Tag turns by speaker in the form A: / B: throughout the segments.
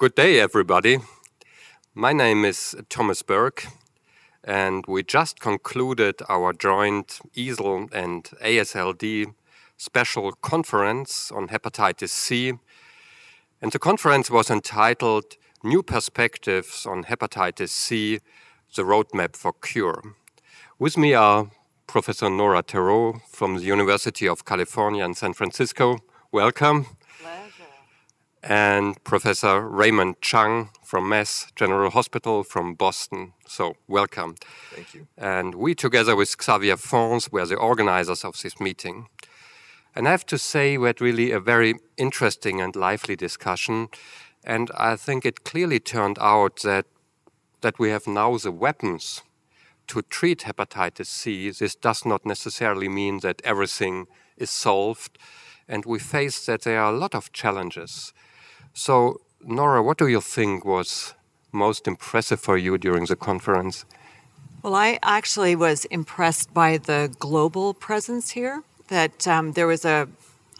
A: Good day, everybody. My name is Thomas Berg, and we just concluded our joint EASL and AASLD special conference on hepatitis C. And the conference was entitled New Perspectives on Hepatitis C The Roadmap for Cure. With me are Professor Norah Terrault from the University of California in San Francisco. Welcome and Professor Raymond Chung from Mass General Hospital from Boston. So, welcome.
B: Thank you.
A: And we, together with Xavier Forns, were the organizers of this meeting. And I have to say, we had really a very interesting and lively discussion. And I think it clearly turned out that, that we have now the weapons to treat hepatitis C. This does not necessarily mean that everything is solved. And we face that there are a lot of challenges so, Norah, what do you think was most impressive for you during the conference?
C: Well, I actually was impressed by the global presence here. That um, there was a,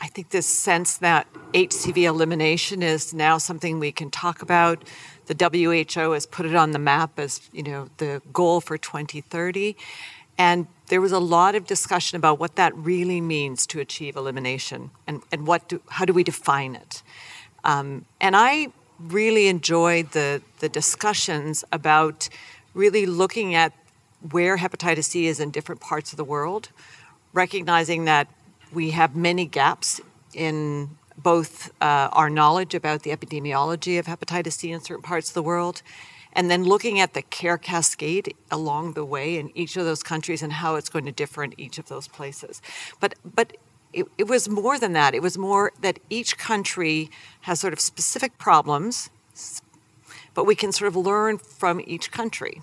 C: I think, this sense that HCV elimination is now something we can talk about. The WHO has put it on the map as you know the goal for 2030, and there was a lot of discussion about what that really means to achieve elimination and, and what do, how do we define it. Um, and I really enjoyed the, the discussions about really looking at where hepatitis C is in different parts of the world, recognizing that we have many gaps in both uh, our knowledge about the epidemiology of hepatitis C in certain parts of the world, and then looking at the care cascade along the way in each of those countries and how it's going to differ in each of those places. But but it, it was more than that. It was more that each country has sort of specific problems, but we can sort of learn from each country.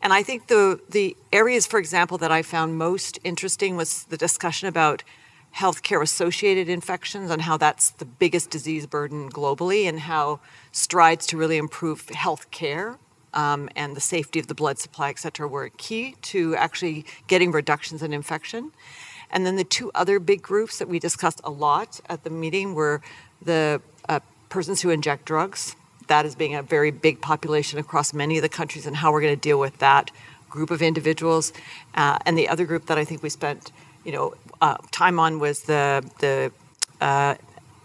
C: And I think the the areas, for example, that I found most interesting was the discussion about healthcare associated infections and how that's the biggest disease burden globally, and how strides to really improve health care um, and the safety of the blood supply, et cetera, were key to actually getting reductions in infection. And then the two other big groups that we discussed a lot at the meeting were the uh, persons who inject drugs, That is being a very big population across many of the countries, and how we're going to deal with that group of individuals. Uh, and the other group that I think we spent, you know, uh, time on was the the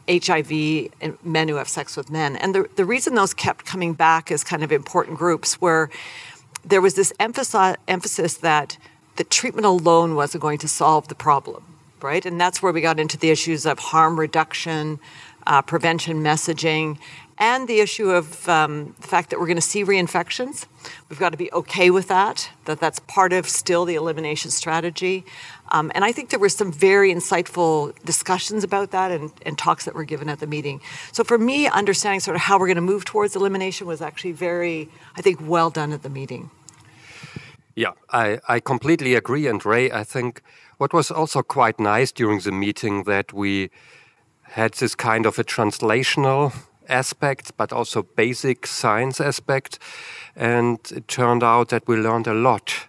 C: HIV uh, and men who have sex with men. And the, the reason those kept coming back as kind of important groups were there was this emphasis, emphasis that the treatment alone wasn't going to solve the problem, right? And that's where we got into the issues of harm reduction, uh, prevention messaging, and the issue of um, the fact that we're going to see reinfections. We've got to be okay with that, that that's part of still the elimination strategy. Um, and I think there were some very insightful discussions about that and, and, talks that were given at the meeting. So for me, understanding sort of how we're going to move towards elimination was actually very, I think, well done at the meeting.
A: Yeah, I, I completely agree. And Ray, I think what was also quite nice during the meeting that we had this kind of a translational aspect, but also basic science aspect. And it turned out that we learned a lot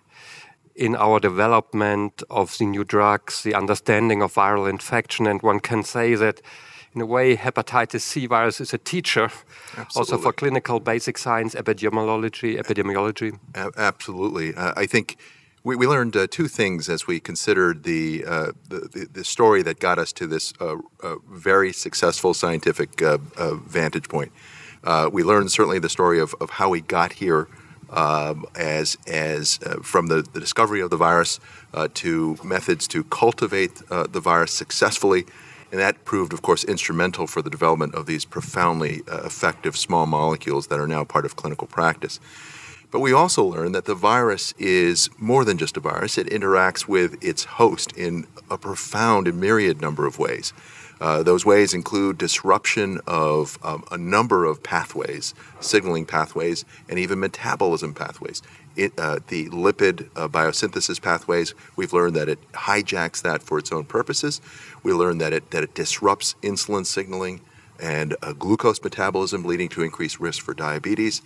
A: in our development of the new drugs, the understanding of viral infection. And one can say that in a way, hepatitis C virus is a teacher, Absolutely. also for clinical basic science, epidemiology, epidemiology.
B: A- absolutely, uh, I think we, we learned uh, two things as we considered the, uh, the, the story that got us to this uh, uh, very successful scientific uh, vantage point. we learned certainly the story of, of how we got here. Um, as as from the, the discovery of the virus to methods to cultivate the virus successfully, and that proved, of course, instrumental for the development of these profoundly uh, effective small molecules that are now part of clinical practice. But we also learned that the virus is more than just a virus. It interacts with its host in a profound and myriad number of ways. Uh, those ways include disruption of um, a number of pathways, signaling pathways, and even metabolism pathways it, uh, the lipid uh, biosynthesis pathways. We've learned that it hijacks that for its own purposes. We learned that it that it disrupts insulin signaling and uh, glucose metabolism, leading to increased risk for diabetes.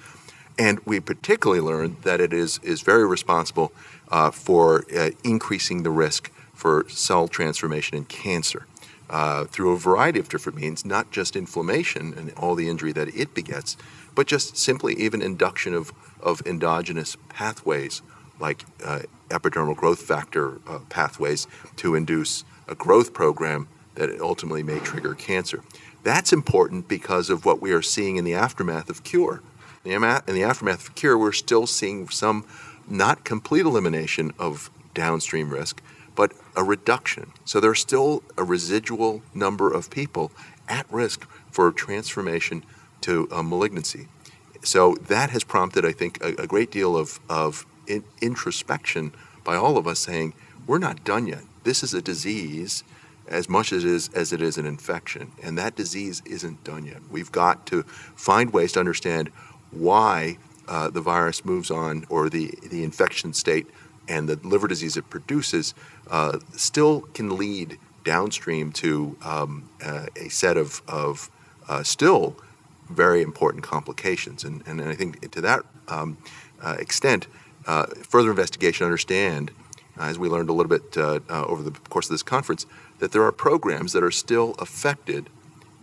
B: And we particularly learned that it is is very responsible uh, for uh, increasing the risk for cell transformation in cancer. uh, through a variety of different means, not just inflammation and all the injury that it begets, but just simply even induction of, of endogenous pathways like uh, epidermal growth factor uh, pathways to induce a growth program that ultimately may trigger cancer. That's important because of what we are seeing in the aftermath of cure. In the aftermath of cure, we're still seeing some not complete elimination of downstream risk, but a reduction. So there's still a residual number of people at risk for transformation to a malignancy. So that has prompted, I think, a, a great deal of, of in, introspection by all of us saying, we're not done yet. This is a disease as much as it is, as it is an infection, and that disease isn't done yet. We've got to find ways to understand why uh, the virus moves on or the, the infection state and the liver disease it produces uh, still can lead downstream to um, uh, a set of, of uh, still very important complications. And, and I think to that um, uh, extent, uh, further investigation understand, as we learned a little bit over the course of this conference, that there are programs that are still affected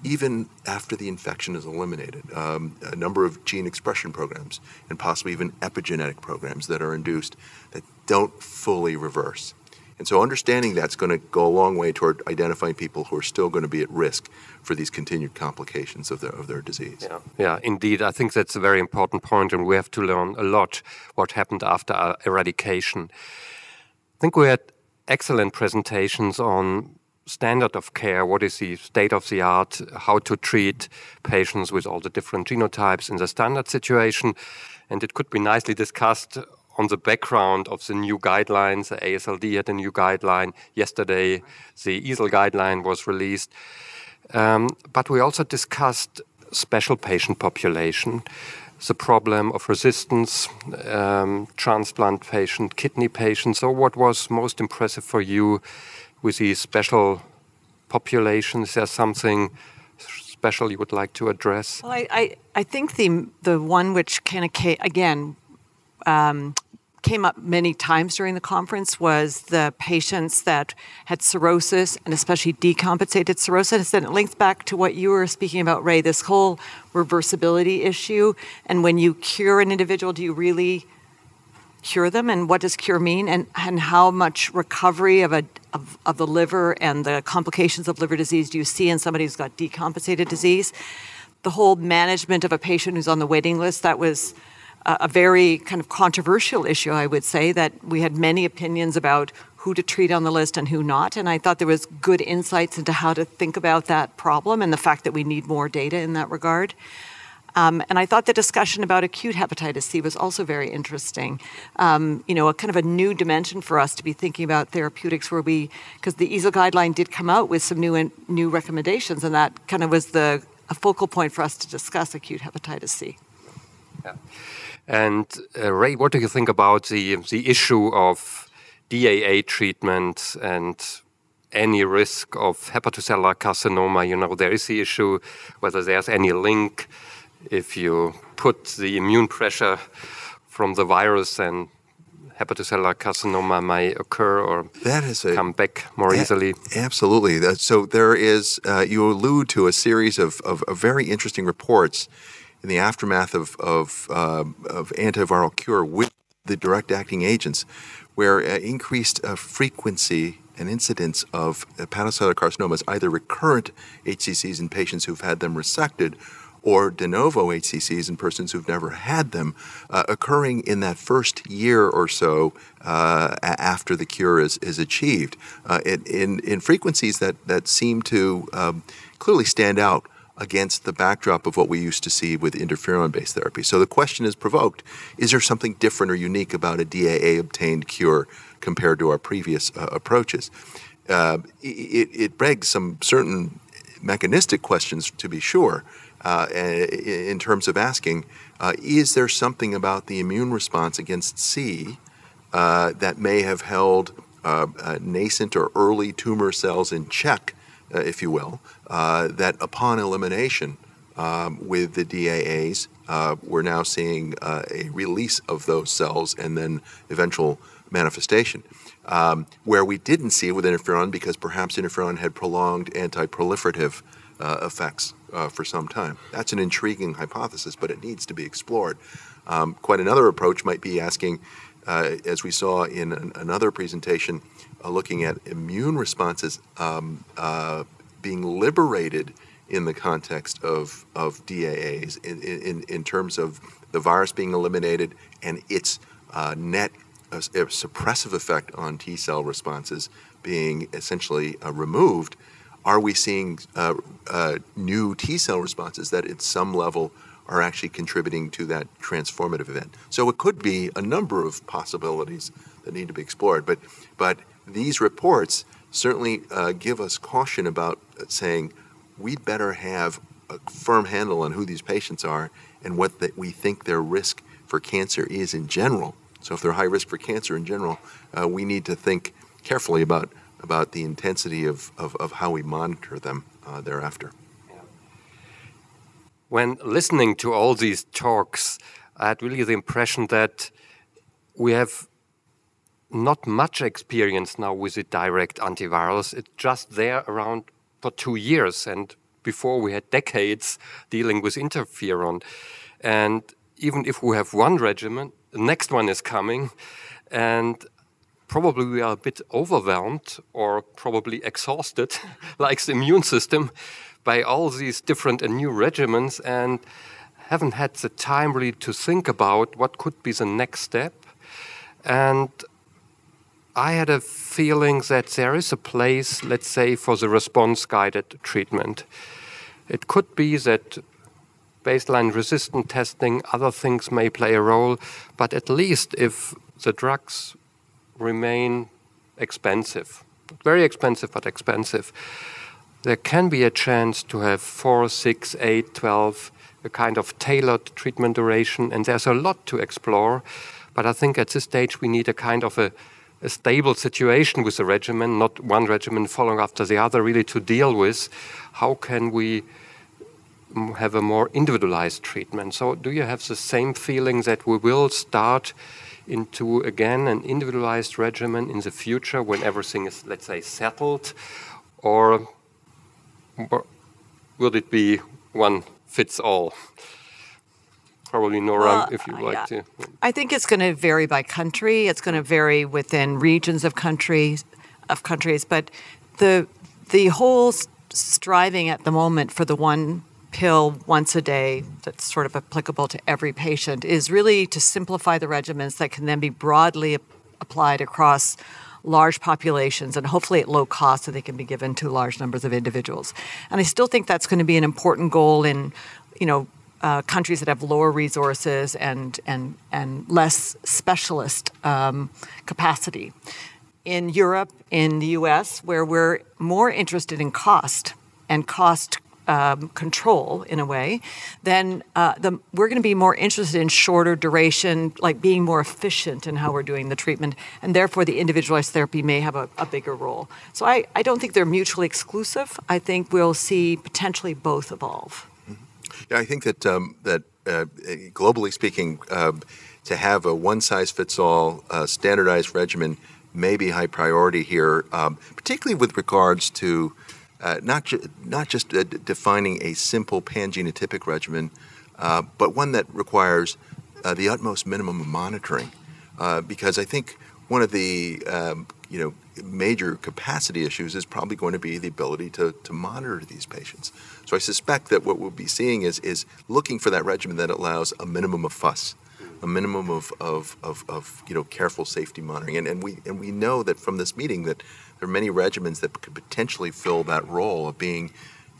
B: even after the infection is eliminated. Um, a number of gene expression programs and possibly even epigenetic programs that are induced that don't fully reverse. And so understanding that's going to go a long way toward identifying people who are still going to be at risk for these continued complications of their, of their disease.
A: Yeah. yeah, indeed. I think that's a very important point, and we have to learn a lot what happened after eradication. I think we had excellent presentations on standard of care, what is the state of the art, how to treat patients with all the different genotypes in the standard situation. And it could be nicely discussed on the background of the new guidelines. The AASLD had a new guideline. Yesterday, the EASL guideline was released. Um, but we also discussed special patient population, the problem of resistance, um, transplant patient, kidney patients. So, what was most impressive for you with these special populations? Is there something special you would like to address?
C: Well, I, I, I think the the one which kind of again um, came up many times during the conference was the patients that had cirrhosis and especially decompensated cirrhosis. And it links back to what you were speaking about, Ray, this whole reversibility issue. And when you cure an individual, do you really cure them and what does cure mean and, and how much recovery of, a, of, of the liver and the complications of liver disease do you see in somebody who's got decompensated disease the whole management of a patient who's on the waiting list that was a, very kind of controversial issue i would say that we had many opinions about who to treat on the list and who not and i thought there was good insights into how to think about that problem and the fact that we need more data in that regard um, and I thought the discussion about acute hepatitis C was also very interesting. Um, you know, a kind of a new dimension for us to be thinking about therapeutics where we, because the EASL guideline did come out with some new in, new recommendations, and that kind of was the a focal point for us to discuss acute hepatitis C.
A: Yeah. And uh, Ray, what do you think about the the issue of DAA treatment and any risk of hepatocellular carcinoma? You know, there is the issue whether there's any link if you put the immune pressure from the virus and hepatocellular carcinoma may occur or
B: that is a,
A: come back more
B: a,
A: easily.
B: Absolutely. So there is, uh, you allude to a series of, of, of, very interesting reports in the aftermath of, of, uh, of antiviral cure with the direct acting agents, where uh, increased uh, frequency and incidence of hepatocellular carcinomas, either recurrent HCCs in patients who've had them resected or de novo HCCs in persons who've never had them, uh, occurring in that first year or so uh, after the cure is, is achieved, uh, in, in frequencies that, that seem to um, clearly stand out against the backdrop of what we used to see with interferon based therapy. So the question is provoked is there something different or unique about a DAA obtained cure compared to our previous uh, approaches? Uh, it, it begs some certain mechanistic questions to be sure uh, in terms of asking, uh, is there something about the immune response against C uh, that may have held uh, nascent or early tumor cells in check, uh, if you will, that upon elimination um, with the DAAs, we're now seeing a release of those cells and then eventual manifestation. Um, where we didn't see it with interferon because perhaps interferon had prolonged anti-proliferative uh, effects uh, for some time. That's an intriguing hypothesis, but it needs to be explored. Um, quite another approach might be asking, uh, as we saw in an, another presentation, uh, looking at immune responses um, uh, being liberated in the context of, of DAAs in, in, in terms of the virus being eliminated and its uh, net uh, suppressive effect on T cell responses being essentially uh, removed, are we seeing uh, uh, new T cell responses that at some level are actually contributing to that transformative event? So it could be a number of possibilities that need to be explored. But, but these reports certainly uh, give us caution about saying we'd better have a firm handle on who these patients are and what the, we think their risk for cancer is in general. So if they're high risk for cancer in general, uh, we need to think carefully about about the intensity of, of, of how we monitor them uh, thereafter.
A: When listening to all these talks, I had really the impression that we have not much experience now with the direct antivirals. It's just there around for two years, and before we had decades dealing with interferon. And even if we have one regimen, the next one is coming, and probably we are a bit overwhelmed or probably exhausted, like the immune system, by all these different and new regimens, and haven't had the time really to think about what could be the next step. And I had a feeling that there is a place, let's say, for the response guided treatment. It could be that baseline resistant testing, other things may play a role, but at least if the drugs remain expensive, very expensive, but expensive, there can be a chance to have four, six, eight, twelve, a kind of tailored treatment duration, and there's a lot to explore. But I think at this stage we need a kind of a a stable situation with the regimen, not one regimen following after the other, really to deal with how can we have a more individualized treatment. So, do you have the same feeling that we will start into again an individualized regimen in the future when everything is, let's say, settled, or will it be one fits all? probably Norah, well, if you'd uh, like yeah. to.
C: I think it's going to vary by country. It's going to vary within regions of countries, of countries. But the the whole striving at the moment for the one pill once a day that's sort of applicable to every patient is really to simplify the regimens that can then be broadly applied across large populations and hopefully at low cost so they can be given to large numbers of individuals. And I still think that's going to be an important goal in you know uh, countries that have lower resources and and and less specialist um, capacity. In Europe, in the U.S., where we're more interested in cost and cost um, control in a way, then uh, the, we're going to be more interested in shorter duration, like being more efficient in how we're doing the treatment, and therefore the individualized therapy may have a, a bigger role. So I, I don't think they're mutually exclusive. I think we'll see potentially both evolve.
B: Yeah, I think that um, that uh, globally speaking, uh, to have a one-size-fits-all uh, standardized regimen may be high priority here, um, particularly with regards to uh, not ju- not just uh, defining a simple pangenotypic regimen, uh, but one that requires the utmost minimum of monitoring, because I think one of the um, you know major capacity issues is probably going to be the ability to, to monitor these patients. So I suspect that what we'll be seeing is, is looking for that regimen that allows a minimum of fuss, a minimum of, of, of, of you know careful safety monitoring. And, and we and we know that from this meeting that there are many regimens that could potentially fill that role of being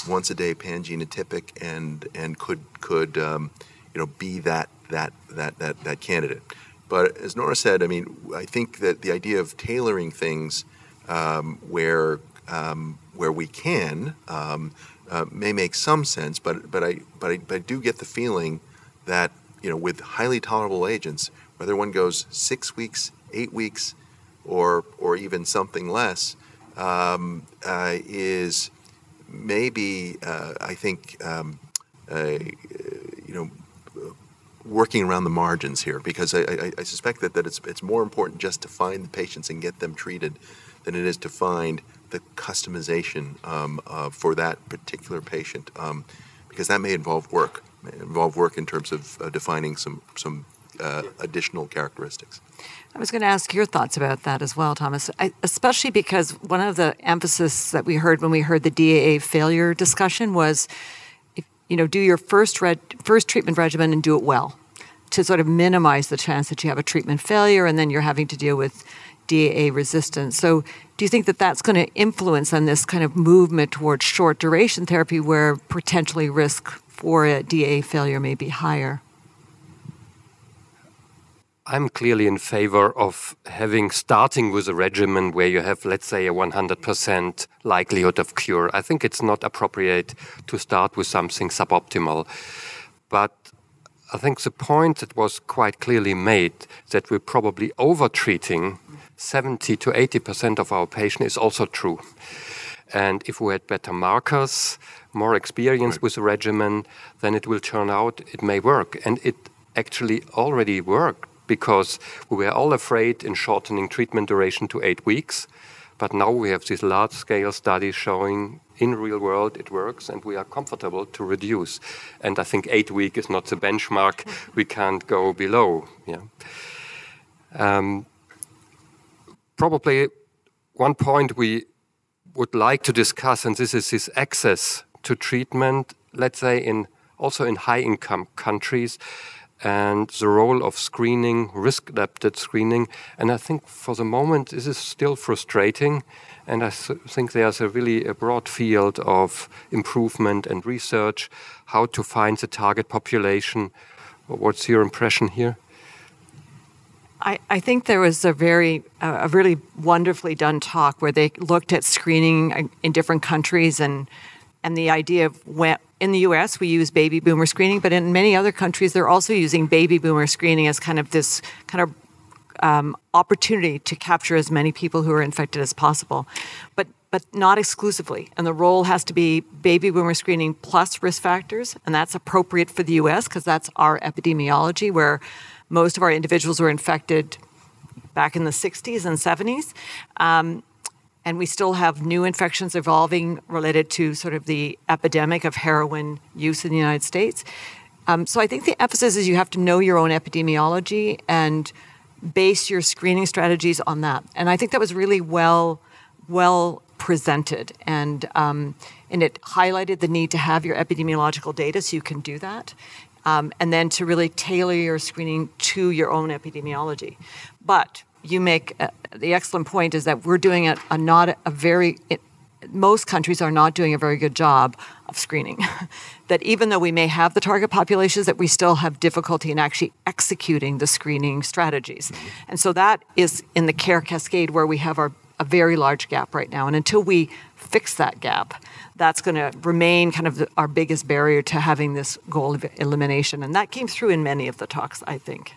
B: once a day pangenotypic and and could could um, you know be that that that that that candidate. But as Norah said, I mean, I think that the idea of tailoring things um, where um, where we can um, uh, may make some sense, but but I, but I but I do get the feeling that you know with highly tolerable agents, whether one goes six weeks, eight weeks, or or even something less, um, uh, is maybe uh, I think um, you know working around the margins here because I, I, I, suspect that, that it's, it's more important just to find the patients and get them treated than it is to find the customization um, uh, for that particular patient um, because that may involve work, involve work in terms of uh, defining some, some uh, additional characteristics.
C: I was going to ask your thoughts about that as well, Thomas, I, especially because one of the emphasis that we heard when we heard the DAA failure discussion was, if, you know, do your first red, first treatment regimen and do it well to sort of minimize the chance that you have a treatment failure and then you're having to deal with DAA resistance. So, do you think that that's going to influence on this kind of movement towards short duration therapy where potentially risk for a DA failure may be higher?
A: I'm clearly in favor of having starting with a regimen where you have, let's say, a 100% likelihood of cure. I think it's not appropriate to start with something suboptimal. But I think the point that was quite clearly made that we're probably over treating 70 to 80% of our patients is also true. And if we had better markers, more experience right. with the regimen, then it will turn out it may work. And it actually already worked because we were all afraid in shortening treatment duration to eight weeks. But now we have this large scale study showing in real world it works and we are comfortable to reduce. And I think eight week is not the benchmark. We can't go below. Yeah. Um, probably one point we would like to discuss, and this is this access to treatment, let's say in also in high income countries and the role of screening, risk adapted screening. And I think for the moment, this is still frustrating. And I think there's a really a broad field of improvement and research, how to find the target population. What's your impression here?
C: I, I think there was a very, uh, a really wonderfully done talk where they looked at screening in different countries and and the idea of when in the US we use baby boomer screening, but in many other countries they're also using baby boomer screening as kind of this kind of um, opportunity to capture as many people who are infected as possible, but but not exclusively. And the role has to be baby boomer screening plus risk factors, and that's appropriate for the U.S. because that's our epidemiology, where most of our individuals were infected back in the 60s and 70s. Um, and we still have new infections evolving related to sort of the epidemic of heroin use in the United States. Um, so I think the emphasis is you have to know your own epidemiology and base your screening strategies on that. And I think that was really well well presented, and um, and it highlighted the need to have your epidemiological data so you can do that. Um, and then to really tailor your screening to your own epidemiology. But you make uh, the excellent point is that we're doing a, a not a very it, most countries are not doing a very good job of screening. that even though we may have the target populations, that we still have difficulty in actually executing the screening strategies. Mm-hmm. And so that is in the care cascade where we have our a very large gap right now. And until we fix that gap, that's going to remain kind of the, our biggest barrier to having this goal of elimination. And that came through in many of the talks, I think.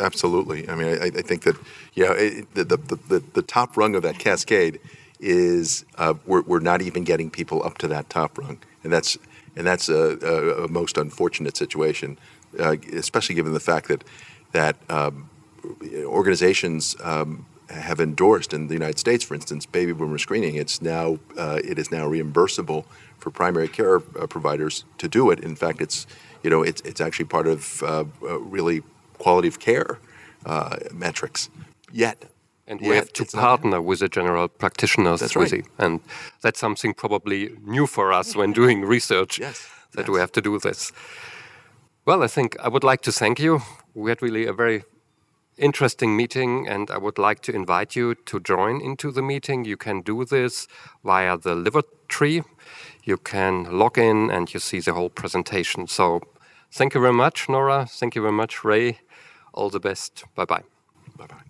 B: Absolutely. I mean, I, I think that yeah, it, the, the, the, the top rung of that cascade is uh, we're, we're not even getting people up to that top rung, and that's and that's a, a, most unfortunate situation, uh, especially given the fact that that um, organizations um, have endorsed in the United States, for instance, baby boomer screening. It's now uh, it is now reimbursable for primary care uh, providers to do it. In fact, it's you know it's it's actually part of uh, really quality of care uh, metrics yet.
A: And we have to partner with the general practitioners,
B: that's right.
A: and that's something probably new for us when doing research.
B: Yes,
A: that
B: yes.
A: we have to do this. Well, I think I would like to thank you. We had really a very interesting meeting, and I would like to invite you to join into the meeting. You can do this via the liver tree. You can log in and you see the whole presentation. So, thank you very much, Norah. Thank you very much, Ray. All the best. Bye bye.
B: Bye bye.